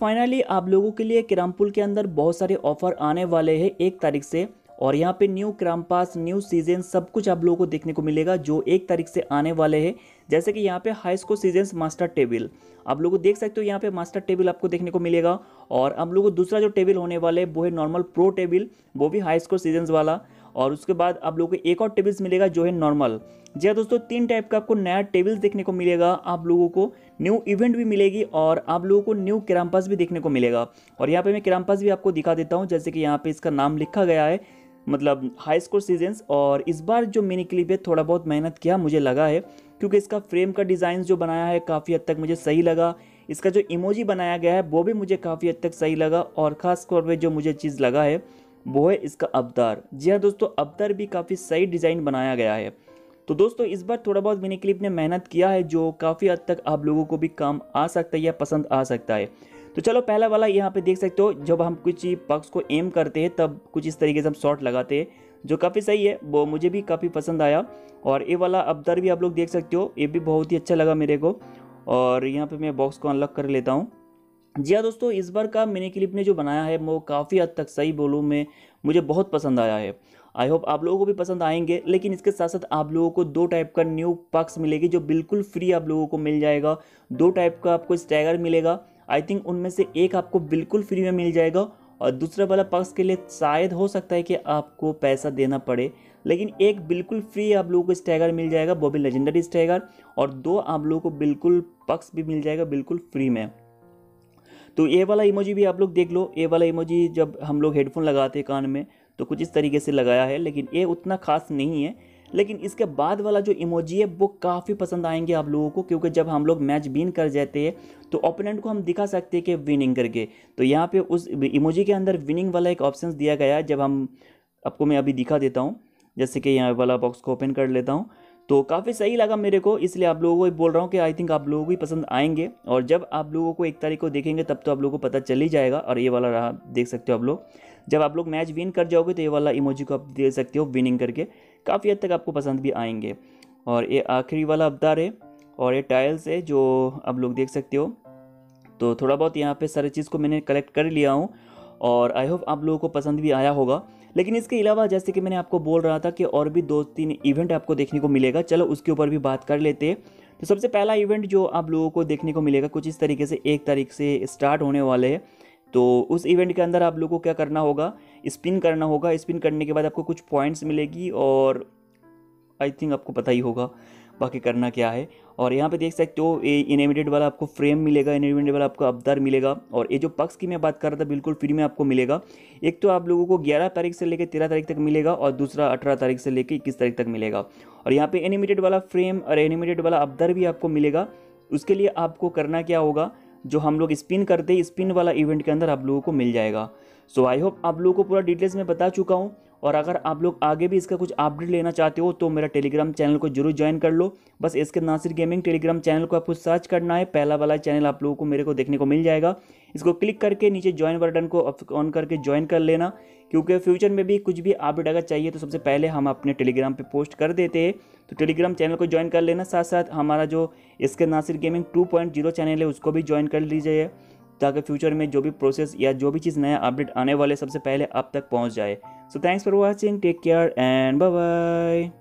Finally आप लोगों के लिए किरामपुल के अंदर बहुत सारे ऑफ़र आने वाले हैं एक तारीख से। और यहाँ पे न्यू क्राम पास न्यू सीज़न सब कुछ आप लोगों को देखने को मिलेगा जो एक तारीख से आने वाले हैं। जैसे कि यहाँ पे high school season master table आप लोग देख सकते हो यहाँ पे मास्टर टेबल आपको देखने को मिलेगा। और आप लोगों को दूसरा जो टेबल होने वाले वो है नॉर्मल प्रो टेबल वो भी हाई स्कूल सीज़न वाला। और उसके बाद आप लोगों को एक और टेबल्स मिलेगा जो है नॉर्मल जी हाँ दोस्तों, तीन टाइप का आपको नया टेबल्स देखने को मिलेगा, आप लोगों को न्यू इवेंट भी मिलेगी और आप लोगों को न्यू किरामपास भी देखने को मिलेगा। और यहाँ पे मैं किरामपास भी आपको दिखा देता हूँ, जैसे कि यहाँ पे इसका नाम लिखा गया है मतलब हाई स्कोर सीजन्स और इस बार जो मिनी क्लिप है थोड़ा बहुत मेहनत किया, मुझे लगा है, क्योंकि इसका फ्रेम का डिज़ाइन जो बनाया है काफ़ी हद तक मुझे सही लगा। इसका जो इमोजी बनाया गया है, वो भी मुझे काफ़ी हद तक सही लगा और ख़ास तौर पर जो मुझे चीज़ लगा है वो है इसका अवतार। जी हाँ दोस्तों, अवतार भी काफ़ी सही डिज़ाइन बनाया गया है। तो दोस्तों, इस बार थोड़ा बहुत मिनी क्लिप ने मेहनत किया है, जो काफ़ी हद तक आप लोगों को भी काम आ सकता है या पसंद आ सकता है। तो चलो, पहला वाला यहाँ पे देख सकते हो, जब हम कुछ पक्ष को एम करते हैं, तब कुछ इस तरीके से हम शॉट लगाते हैं, जो काफ़ी सही है, वो मुझे भी काफ़ी पसंद आया। और ये वाला अवतार भी आप लोग देख सकते हो, ये भी बहुत ही अच्छा लगा मेरे को। और यहाँ पे मैं बॉक्स को अनलॉक कर लेता हूँ। जी हाँ दोस्तों, इस बार का मिनी क्लिप ने जो बनाया है वो काफ़ी हद तक सही बोलूँ, मैं, मुझे बहुत पसंद आया है। आई होप आप लोगों को भी पसंद आएँगे, लेकिन इसके साथ साथ आप लोगों को दो टाइप का न्यू पक्स मिलेगी, जो बिल्कुल फ्री आप लोगों को मिल जाएगा। दो टाइप का आपको स्टैगर मिलेगा आई थिंक उनमें से एक आपको बिल्कुल फ्री में मिल जाएगा, और दूसरा वाला पक्स के लिए शायद हो सकता है कि आपको पैसा देना पड़े, लेकिन एक बिल्कुल फ्री आप लोगों को स्टैगर मिल जाएगा, वो भी लेजेंडरी स्टैगर और दो आप लोगों को बिल्कुल पक्स भी मिल जाएगा, बिल्कुल फ्री में। तो ये वाला इमोजी भी आप लोग देख लो, ये वाला इमोजी जब हम लोग हेडफोन लगाते हैं कान में तो कुछ इस तरीके से लगाया है, लेकिन ये उतना खास नहीं है। लेकिन इसके बाद वाला जो इमोजी है, वो काफ़ी पसंद आएँगे आप लोगों को, क्योंकि जब हम लोग मैच विन कर जाते हैं तो ओपोनेंट को हम दिखा सकते हैं कि विनिंग करके। तो यहाँ पे उस इमोजी के अंदर विनिंग वाला एक ऑप्शन दिया गया है, जब हम, आपको मैं अभी दिखा देता हूँ, जैसे कि यहाँ वाला बॉक्स को ओपन कर लेता हूँ। तो काफ़ी सही लगा मेरे को, इसलिए आप लोगों को बोल रहा हूँ कि आई थिंक आप लोगों को ही पसंद आएँगे। और जब आप लोगों को एक तारीख को देखेंगे, तब तो आप लोगों को पता चल ही जाएगा और ये वाला रहा, देख सकते हो आप लोग। जब आप लोग मैच विन कर जाओगे तो ये वाला इमोजी को आप दे सकते हो विनिंग करके। काफ़ी हद तक आपको पसंद भी आएँगे। और ये आखिरी वाला अवतार है, और ये टाइल्स है, जो आप लोग देख सकते हो। तो थोड़ा बहुत यहाँ पे सारी चीज़ को मैंने कलेक्ट कर लिया हूँ। और आई होप आप लोगों को पसंद भी आया होगा। लेकिन इसके अलावा जैसे कि मैंने आपको बोल रहा था कि और भी दो तीन इवेंट आपको देखने को मिलेगा, चलो उसके ऊपर भी बात कर लेते हैं। तो सबसे पहला इवेंट जो आप लोगों को देखने को मिलेगा, कुछ इस तरीके से एक तारीख से स्टार्ट होने वाले हैं। तो उस इवेंट के अंदर आप लोगों को क्या करना होगा? स्पिन करना होगा। स्पिन करने के बाद आपको कुछ पॉइंट्स मिलेगी और आई थिंक आपको पता ही होगा बाकी करना क्या है। और यहाँ पे देख सकते हो, ये इनेमिटेड वाला आपको फ्रेम मिलेगा इनेमिटेड वाला आपको अवतार मिलेगा और ये जो पक्स की मैं बात कर रहा था, बिल्कुल फ्री में आपको मिलेगा। एक तो आप लोगों को 11 तारीख से लेकर 13 तारीख तक मिलेगा और दूसरा 18 तारीख से लेकर इक्कीस तारीख तक मिलेगा। और यहाँ पे एनिमेटेड वाला फ्रेम और एनिमेटेड वाला अवतार भी आपको मिलेगा। उसके लिए आपको करना क्या होगा, जो हम लोग स्पिन करते हैं स्पिन वाला इवेंट के अंदर आप लोगों को मिल जाएगा। सो आई होप आप लोगों को पूरा डिटेल्स में बता चुका हूँ। और अगर आप लोग आगे भी इसका कुछ अपडेट लेना चाहते हो तो मेरा टेलीग्राम चैनल को ज़रूर ज्वाइन कर लो। बस इसके नासिर गेमिंग टेलीग्राम चैनल को आपको सर्च करना है। पहला वाला चैनल आप लोगों को मेरे को देखने को मिल जाएगा। इसको क्लिक करके नीचे ज्वाइन बटन को ऑन करके ज्वाइन कर लेना। क्योंकि फ्यूचर में भी कुछ भी अपडेट अगर चाहिए तो सबसे पहले हम अपने टेलीग्राम पर पोस्ट कर देते हैं। तो टेलीग्राम चैनल को ज्वाइन कर लेना। साथ साथ हमारा जो इसके नासिर गेमिंग टू चैनल है, उसको भी ज्वाइन कर लीजिए। ताकि फ्यूचर में जो भी प्रोसेस या जो भी चीज़ नया अपडेट आने वाले, सबसे पहले आप तक पहुँच जाए। So thanks for watching. Take care and bye bye.